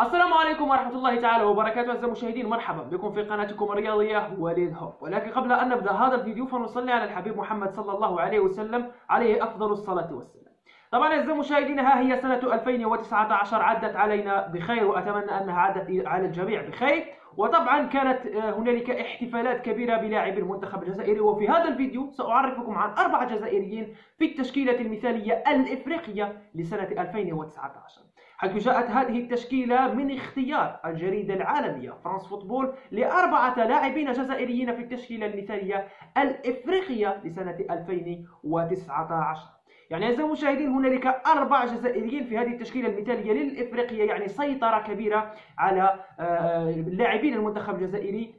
السلام عليكم ورحمة الله تعالى وبركاته أعزائي المشاهدين مرحبا بكم في قناتكم الرياضية وليد هوب. ولكن قبل أن نبدأ هذا الفيديو فنصلي على الحبيب محمد صلى الله عليه وسلم عليه أفضل الصلاة والسلام. طبعا أعزائي المشاهدين ها هي سنة 2019 عدت علينا بخير وأتمنى أنها عدت على الجميع بخير. وطبعا كانت هنالك احتفالات كبيرة بلاعبي المنتخب الجزائري وفي هذا الفيديو سأعرفكم عن أربعة جزائريين في التشكيلة المثالية الإفريقية لسنة 2019 حيث جاءت هذه التشكيلة من اختيار الجريدة العالمية. فرانس فوتبول لأربعة لاعبين جزائريين في التشكيلة المثالية الإفريقية لسنة 2019 يعني أعزائي المشاهدين هنالك أربع جزائريين في هذه التشكيلة المثالية للإفريقية يعني سيطرة كبيرة على آه، لاعبين المنتخب الجزائري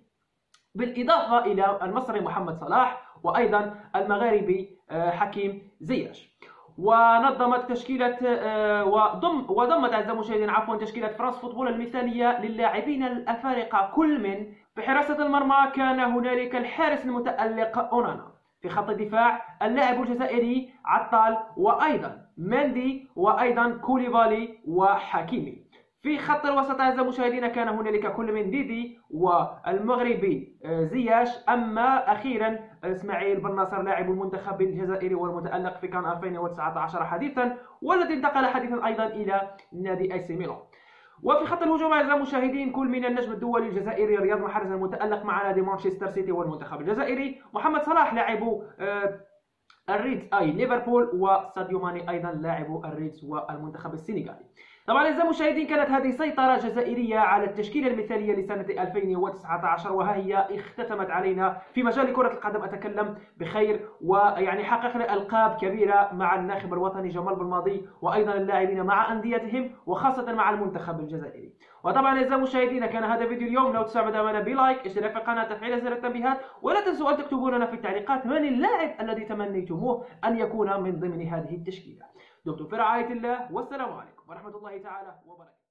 بالإضافة إلى المصري محمد صلاح وأيضا المغاربي آه، حكيم زياش. ونظمت تشكيلة آه، وضم وضمت أعزائي المشاهدين عفوا تشكيلة فرانس فوتبول المثالية للاعبين الأفارقة. كل من في حراسة المرمى كان هنالك الحارس المتألق أونانا. في خط الدفاع اللاعب الجزائري عطال وأيضا مندي وأيضا كوليبالي وحكيمي. في خط الوسط أعزائي المشاهدين كان هنالك كل من نديدي والمغربي آه، زياش. أما أخيرا إسماعيل بن ناصر لاعب المنتخب الجزائري والمتألق في كان 2019 حديثا والذي انتقل حديثا أيضا إلى نادي أي سي ميلان. وفي خط الهجوم أعزائي المشاهدين كل من النجم الدولي الجزائري رياض محرز المتألق مع نادي مانشستر سيتي والمنتخب الجزائري محمد صلاح لاعب آه، الريدز أي ليفربول وساديو ماني أيضا لاعب الريدز والمنتخب السنغالي. طبعا أعزائي المشاهدين كانت هذه سيطرة جزائرية على التشكيلة المثالية لسنة 2019 وها هي اختتمت علينا في مجال كرة القدم. أتكلم بخير ويعني حققنا ألقاب كبيرة مع الناخب الوطني جمال بالماضي وأيضا اللاعبين مع أنديتهم وخاصة مع المنتخب الجزائري. وطبعا أعزائي المشاهدين كان هذا فيديو اليوم لو تساعدوا دعمنا بلايك اشتراك في القناة تفعيل زر التنبيهات ولا تنسوا أن تكتبوا لنا في التعليقات من اللاعب الذي تمنيتموه أن يكون من ضمن هذه التشكيلة. دمتم في رعاية الله والسلام عليكم ورحمة الله تعالى وبركاته.